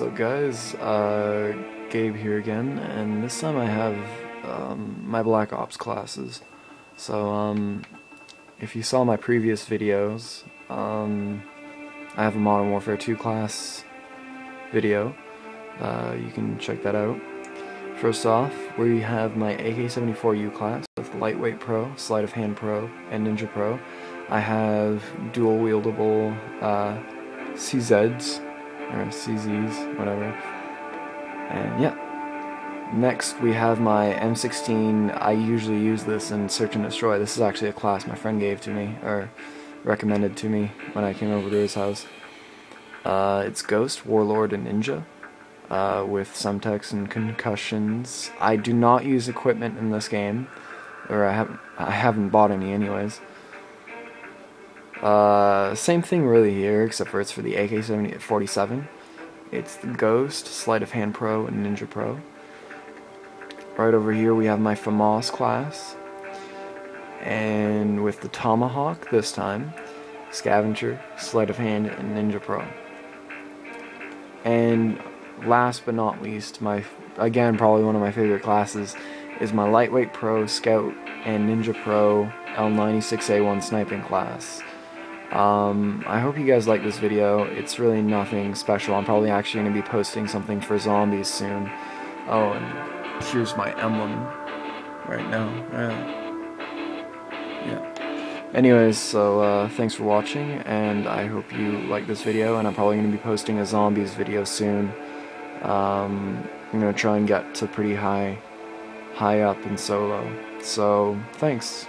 What's up guys, uh, Gabe here again, and this time I have um, my Black Ops classes. So, um, if you saw my previous videos, um, I have a Modern Warfare 2 class video, uh, you can check that out. First off, we have my AK-74U class with Lightweight Pro, Sleight of Hand Pro, and Ninja Pro. I have dual wieldable uh, CZs, or CZs, whatever. And yeah. Next, we have my M16. I usually use this in Search and Destroy. This is actually a class my friend gave to me, or recommended to me when I came over to his house. Uh, it's Ghost, Warlord, and Ninja. Uh, with Semtex and concussions. I do not use equipment in this game, or I haven't. I haven't bought any, anyways. Uh, same thing really here, except for it's for the AK-47. It's the Ghost, Sleight of Hand Pro, and Ninja Pro. Right over here we have my FAMAS class. And with the Tomahawk this time, Scavenger, Sleight of Hand, and Ninja Pro. And last but not least, my again probably one of my favorite classes is my Lightweight Pro, Scout, and Ninja Pro L96A1 sniping class. Um, I hope you guys like this video. It's really nothing special. I'm probably actually going to be posting something for zombies soon. Oh, and here's my emblem right now. Yeah. Anyways, so uh, thanks for watching, and I hope you like this video, and I'm probably going to be posting a zombies video soon. Um, I'm going to try and get to pretty high, high up in solo. So, thanks.